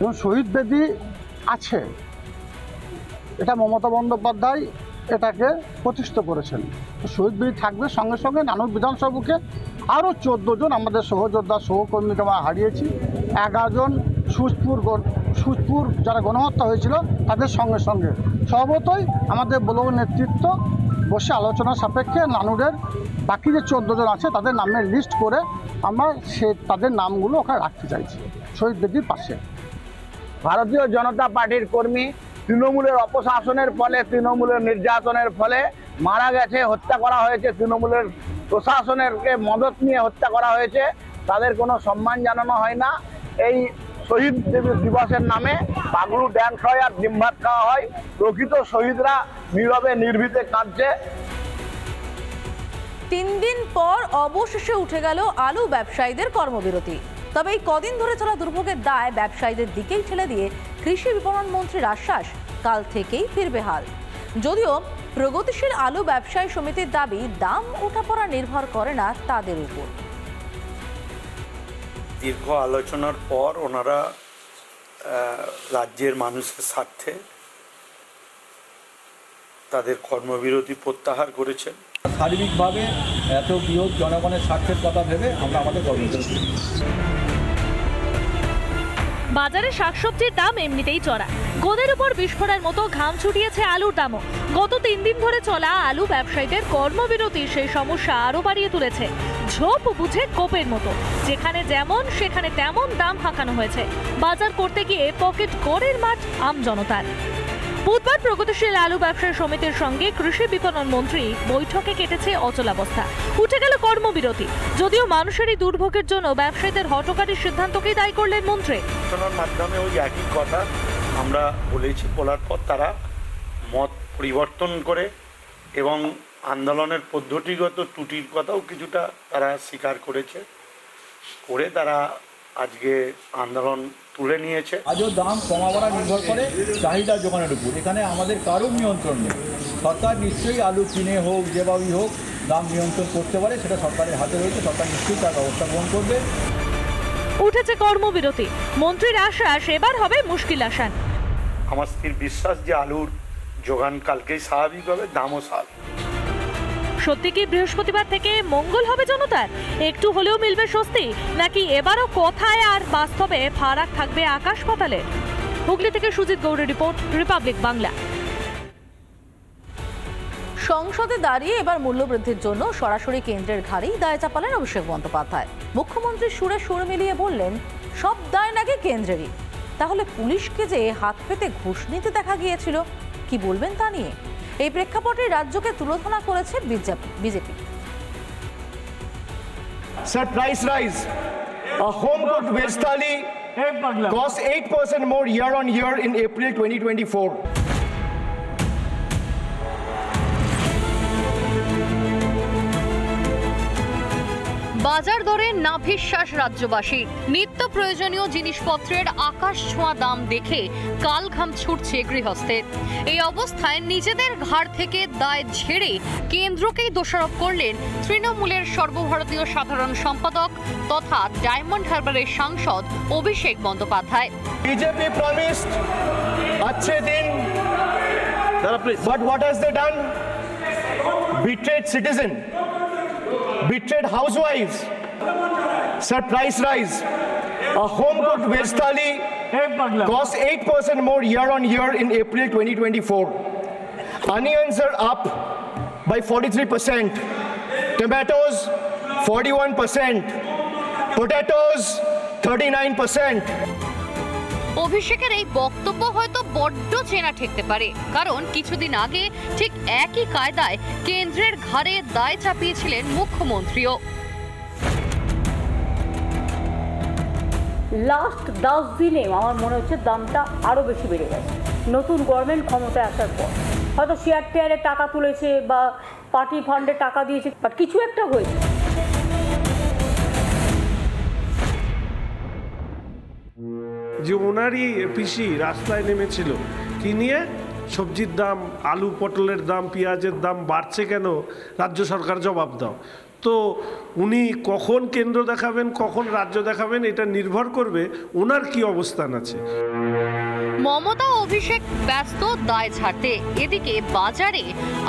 এবং শহীদ বেদি আছে। এটা মমতা বন্দ্যোপাধ্যায় এটাকে প্রতিষ্ঠিত করেছেন। শহীদ বেদি থাকবে সঙ্গে সঙ্গে নানুর বিধানসভাকে আরও চোদ্দ জন আমাদের সহযোদ্ধা সহকর্মীকে আমরা হারিয়েছি। এগারো জন সুজপুর সুজপুর যারা গণহত্যা হয়েছিল তাদের সঙ্গে সঙ্গে। সর্বতই আমাদের ব্লক নেতৃত্ব বসে আলোচনা সাপেক্ষে নানুরের বাকি যে চোদ্দ জন আছে তাদের নামের লিস্ট করে আমরা সে, তাদের নামগুলো ওখানে রাখতে চাইছি। শহীদ বেদির পাশে। ভারতীয় জনতা পার্টির কর্মী তৃণমূলের অপশাসনের ফলে, তৃণমূলের নির্যাতনের ফলে মারা গেছে, হত্যা করা হয়েছে, তৃণমূলের প্রশাসনেরকে মদত নিয়ে হত্যা করা হয়েছে। তাদের কোনো সম্মান জানানো হয় না। এই শহীদ দিবস- দিবসের নামে পাগলু ড্যান্স হয় আর ডিম্বাত খাওয়া হয়। প্রকৃত শহীদরা নীরবে, নির্ভীতে কাঁদছে। তিন দিন পর অবশেষে উঠে গেল আলু ব্যবসায়ীদের কর্মবিরতি। তবে এই কদিন ধরে চলা দুর্ভোগের দায় ব্যবসায়ীদের দিকেই ঠেলে দিয়ে কৃষি বিপণন মন্ত্রীর আশ্বাস কাল থেকেই ফিরবে হাল। যদিও প্রগতিশীল আলু ব্যবসায়ী সমিতির দাবি দাম ওঠাপড়া নির্ভর করে না তাদের উপর। দীর্ঘ আলোচনার পর ওনারা রাজ্যের মানুষের স্বার্থে তাদের কর্মবিরতি প্রত্যাহার করেছেন। শারীরিকভাবে এত বৃহৎ জনগণের স্বার্থের কথা ভেবে আমরা আমাদের কর্মসূচি বাজারে শাকসবজির দাম এমনিতেই চড়া। গোদের উপর বিস্ফোরণের মতো ঘাম ছুটিয়েছে আলুর দামও। গত তিন দিন ধরে চলা আলু ব্যবসায়ীদের কর্মবিরতি সেই সমস্যা আরও বাড়িয়ে তুলেছে। ঝোপ বুঝে কোপের মতো। যেখানে যেমন, সেখানে তেমন দাম হাঁকানো হয়েছে। বাজার করতে গিয়ে পকেট গড়ের মাঠ আম জনতার। বুধবার প্রগতিশীল আলু ব্যবসায়ী সমিতির সঙ্গে কৃষি বিপণন মন্ত্রী বৈঠকে কেটেছে অচলাবস্থা। উঠে গেল কর্মবিরতি। যদিও মানুষের এই দুর্ভোগের জন্য ব্যবসায়ীদের হটকারী সিদ্ধান্তকেই দায়ী করলেন মন্ত্রী। আলোচনার মাধ্যমে ওই একই কথা আমরা বলেছি বলার পর তারা মত পরিবর্তন করে এবং আন্দোলনের পদ্ধতিগত ত্রুটির কথাও কিছুটা তারা স্বীকার করেছে, করে তারা আজকে আন্দোলন তুলে নিয়েছে। আজও দাম কমাবাড়া নির্ভর করে চাহিদা যোগানের উপর। এখানে আমাদের কারোর নিয়ন্ত্রণ নেই। সরকার নিশ্চয়ই আলু কিনে হোক যেভাবেই হোক, দাম নিয়ন্ত্রণ করতে পারে, সেটা সরকারের হাতে রয়েছে। সরকার নিশ্চয়ই তার ব্যবস্থা গ্রহণ করবে। উঠেছে কর্মবিরতি। মন্ত্রীর আশ্বাস এবার হবে মুশকিল আসান। আমার স্থির বিশ্বাস যে আলুর যোগান কালকেই স্বাভাবিক হবে দামও স্বাভাবিক। সত্যি কি বৃহস্পতিবার থেকে মঙ্গল হবে জনতার? একটু হলেও মিলবে স্বস্তি নাকি এবারও কথায় আর বাস্তবে ফারাক থাকবে আকাশ পাতালে? হুগলি থেকে সুজিত গৌড়ের রিপোর্ট রিপাবলিক বাংলা। সংসদে দাঁড়িয়ে এবার মূল্যবৃদ্ধির জন্য সরাসরি কেন্দ্রের ঘাড়েই দায় চাপালেন অভিষেক বন্দ্যোপাধ্যায়। মুখ্যমন্ত্রী সুরে সুর মিলিয়ে বললেন সব দায় নাকি কেন্দ্রেরই। তাহলে পুলিশকে যে হাত পেতে ঘুষ নিতে দেখা গিয়েছিল কি বলবেন তা নিয়ে? এই প্রেক্ষাপটে রাজ্যকে তুলোধনা করেছে BJP Sir, price rise. A home cooked veg thali cost 8% more year on year in April 2024. বাজার দরে নাভিশ্বাস রাজ্যবাসী নিত্য প্রয়োজনীয় জিনিসপত্রের আকাশ ছোঁয়া দাম দেখে কাল ঘাম ছুটছে গৃহস্থের এই অবস্থায় নিজেদের ঘাড় থেকে দায় ঝেড়ে কেন্দ্রকেই দোষারোপ করলেন তৃণমূলের সর্বভারতীয় সাধারণ সম্পাদক তথা ডায়মন্ড হারবারের সাংসদ অভিষেক বন্দ্যোপাধ্যায় BJP promised अच्छे दिन. But what has they done? Betrayed citizen. Betrayed housewives. Sir, price rise. A home cooked veg thali cost 8% more year on year in April 2024. Onions are up by 43%. Tomatoes 41%. Potatoes 39%. অভিষেকের এই বক্তব্য হয়তো বড্ড চেনা ঠেকতে পারে। কারণ কিছুদিন আগে ঠিক একই কায়দায় কেন্দ্রের ঘাড়ে দায় চাপিয়েছিলেন মুখ্যমন্ত্রীও। লাস্ট দশ দিনে আমার মনে হচ্ছে দামটা আরও বেশি বেড়ে গেছে। নতুন গভর্নমেন্ট ক্ষমতায় আসার পর। হয়তো শেয়ার টেয়ারে টাকা তুলেছে বা পার্টি ফান্ডে টাকা দিয়েছে বাট কিছু একটা হয়েছে। যে ওনারই পিসি রাস্তায় নেমেছিল, কি নিয়ে? সবজির দাম, আলু, পটলের দাম, পেঁয়াজের দাম বাড়ছে কেন? রাজ্য সরকার জবাব দাও। তো উনি কখন কেন্দ্র দেখাবেন, কখন রাজ্য দেখাবেন, এটা নির্ভর করবে ওনার কি অবস্থান আছে। মমতা অভিষেক ব্যস্ত, দায় ছাড়তে। এদিকে বাজারে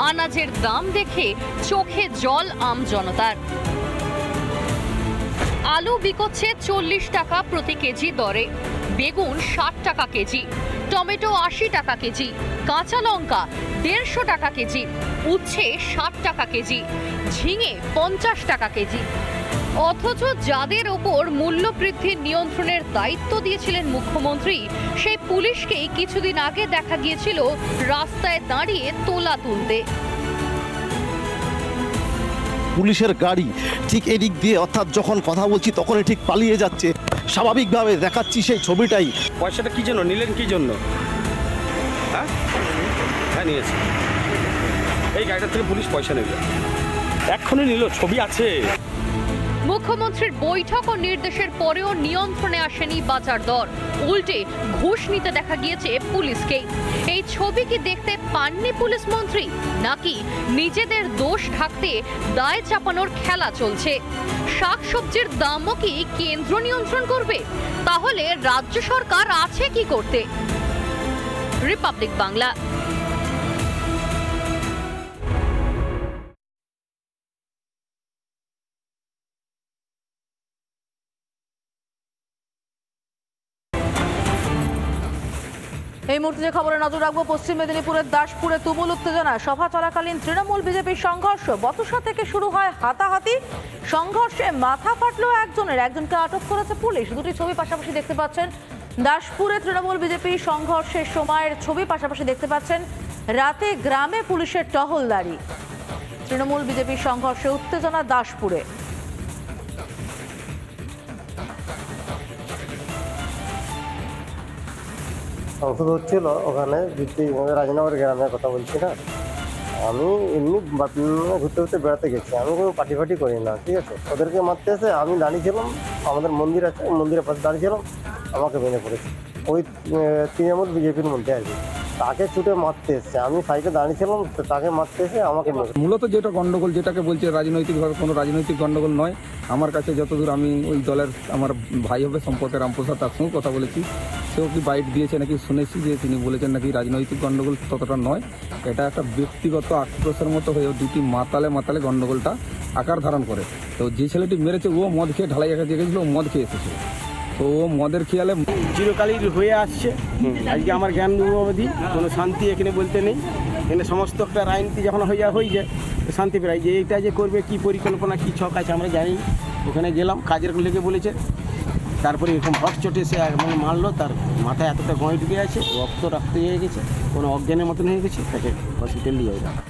আনাজের দাম দেখে চোখে জল আম জনতার। আলু বিকোচ্ছে চল্লিশ টাকা প্রতি কেজি দরে। বেগুন ষাট টাকা কেজি, টমেটো আশি টাকা কেজি, কাঁচা লঙ্কা দেড়শো টাকা কেজি, উচ্ছে ষাট টাকা কেজি, ঝিঙে পঞ্চাশ টাকা কেজি। অথচ যাদের ওপর মূল্যবৃদ্ধির নিয়ন্ত্রণের দায়িত্ব দিয়েছিলেন মুখ্যমন্ত্রী, সেই পুলিশকেই কিছুদিন আগে দেখা গিয়েছিল রাস্তায় দাঁড়িয়ে তোলা তুলতে। পুলিশের গাড়ি ঠিক এদিক দিয়ে, অর্থাৎ যখন কথা বলছি, তখনই ঠিক পালিয়ে যাচ্ছে। স্বাভাবিকভাবে দেখাচ্ছি সেই ছবিটাই। পয়সাটা কি জন্য? নিলেন কি জন্য? হ্যাঁ? হ্যাঁ নিয়েছি। এই গাড়িটার থেকে পুলিশ পয়সা নেবে। এক্ষুনি নিল, ছবি আছে। মুখ্যমন্ত্রীর বৈঠক ও নির্দেশের পরেও নিয়ন্ত্রণে আসেনি বাজার দর। উল্টে ঘুষ নিতে দেখা গিয়েছে পুলিশকেই। এই ছবি কি দেখতে পাননি পুলিশ মন্ত্রী, নাকি নিজেদের দোষ ঢাকতে দায় চাপানোর খেলা চলছে? শাকসবজির দামও কি কেন্দ্র নিয়ন্ত্রণ করবে? তাহলে রাজ্য সরকার আছে কি করতে? রিপাবলিক বাংলা। এই মুহূর্তে যে খবরে নজর রাখব, পশ্চিম মেদিনীপুরের দাসপুরে তুমুল উত্তেজনা। সভা চলাকালীন তৃণমূল বিজেপির সংঘর্ষ। বতসা থেকে শুরু হয় হাতাহাতি। সংঘর্ষে মাথা ফাটলো একজনের। একজনকে আটক করেছে পুলিশ। দুটি ছবি পাশাপাশি দেখতে পাচ্ছেন দাসপুরে তৃণমূল বিজেপি সংঘর্ষের সময়ের ছবি পাশাপাশি দেখতে পাচ্ছেন রাতে গ্রামে পুলিশের টহলদারি। তৃণমূল বিজেপির সংঘর্ষে উত্তেজনা দাসপুরে। সংসদ হচ্ছিল, ওখানে রাজনগর গ্রামের কথা বলছি না। আমি এমনি ঘুরতে ঘুরতে বেড়াতে গেছি। আমি কোনো পার্টি ফাটি করি না, ঠিক আছে? ওদেরকে মারতে এসে আমি দাঁড়িয়েছিলাম, আমাদের মন্দির আছে, মন্দিরের পাশে দাঁড়িয়েছিলাম, আমাকে ভেঙে পড়েছে। ওই তৃণমূল বিজেপির মধ্যে আর কি। তাকে ছুটে মারতে এসছে। আমি সাইডে দাঁড়িয়েছিলাম তাকে মারতে এসে আমাকে মূলত যেটা গন্ডগোল, যেটাকে বলছে রাজনৈতিকভাবে, কোনো রাজনৈতিক গন্ডগোল নয়। আমার কাছে যতদূর আমি ওই দলের, আমার ভাই হবে সম্পর্কে রামপ্রসাদ তার সঙ্গে কথা বলেছি। সেও কি বাইট দিয়েছে নাকি শুনেছি যে তিনি বলেছেন নাকি রাজনৈতিক গণ্ডগোল ততটা নয়। এটা একটা ব্যক্তিগত আক্রোশের মতো হয়ে দুটি মাতালে মাতালে গণ্ডগোলটা আকার ধারণ করে। তো যে ছেলেটি মেরেছে, ও মদ খেয়ে ঢালাই একা দিয়ে গেছিল মদ খেয়ে এসেছিল তো ও মদের খেয়ালে চিরকালই হয়ে আসছে। আজকে আমার জ্ঞান অবধি, কোনো শান্তি এখানে বলতে নেই। এখানে সমস্ত একটা রাজনীতি যখন হয়ে হয়ে যায় শান্তি প্রায় যে এইটা যে করবে, কি পরিকল্পনা, কি ছক আছে, আমরা জানি ওখানে গেলাম, কাজের লেগে বলেছে তারপরে এরকম হট চটে সে এমন মারলো, তার মাথায় এতটা গঁয় ঢুকে আছে রক্ত রাখতে হয়ে গেছে, কোনো অজ্ঞানের মতন হয়ে গেছে, তাকে হসপিটাল নিয়ে যাবে।